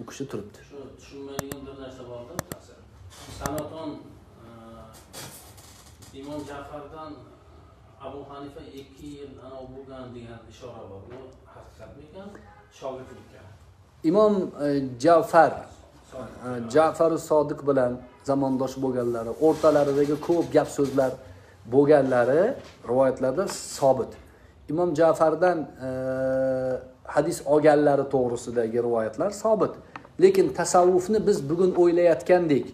u kishi turibdi shu tushunmaydigan bir narsa borda sanoton imom jafardan abu hanifa ikki yil anavi bo'lgan degan ishora bor bu haqiqatmikan shogirdlikka imom javfar e, jafari sodiq bilan zamondosh bo'lganlari o'rtalaridagi ko'p gap so'zlar bo'lganlari rivoyatlarda sobit. Imom jafardan hadis olganlari to'g'risidagi rivoyatlar sobit. Lekin tasavvufni biz bugun o'ylayotgandek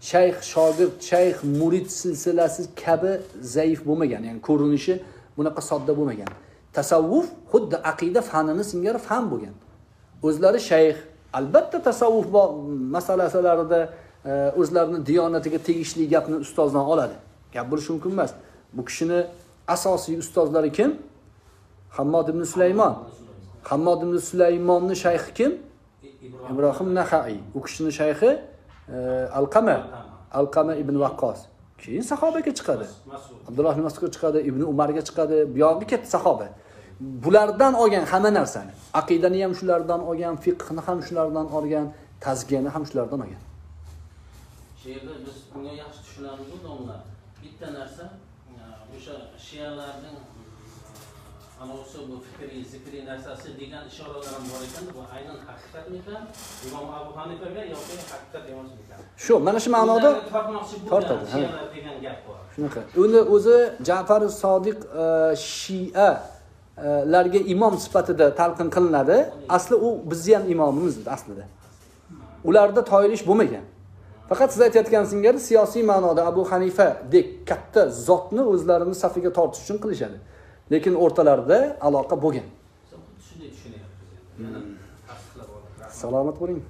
shayx shogird shayx murid silsilasi kabi zaif bo'lmagan ya'ni ko'rinishi bunaqa sodda bo'lmagan. Tasavvuf xuddi aqida fanini singari fan bo'lgan. O'zlari shayx albatta tasavvuf masalalarida e, o'zlarini diyonatiga tegishli gapni ustozdan oladi. Gap bo'lishi mumkin emas. Bu kishini asosiy ustozlari kim? Hammod ibn sulaymon. Hammod ibn sulaymonni shayxi kim? Ibrohim nahaiy u kishini shayxi e, alqama. Alqama. Ibn vaqqos keyin sahobaga chiqadi. Abdulloh ibn masudga chiqadi ibn umarga chiqadi. Buyog'i katta sahoba. Bulardan olgan hamma narsani aqidani ham shulardan olgan fiqhni ham shulardan olgan tazkiyani ham shulardan olgan. Shu yerda biz bunga yaxshi tushunamiz domla bitta narsa e, o'sha shiyalarning anavisi bu fikriy zikriy narsasi degan ishoralar ham bor ekan bu aynan haqiqatmikan? Imom abu hanifaga yoki haqiqat emasmikan? Shu mana shu ma'noda tortadi, degan gap bor. Shunaqa. Uni o'zi jafar sodiq e, shia e, larga imom sifatida talqin qilinadi. Asli u bizni ham imomimiz aslida. Ularda toyilish bo'lmagan. Faqat siz aytayotgan singari siyosiy ma'noda abu hanifadek katta zotni o'zlarini safiga tortish uchun qilishadi lekin o'rtalarida aloqa bo'lgan. Oldik salomat bo'ling